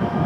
Thank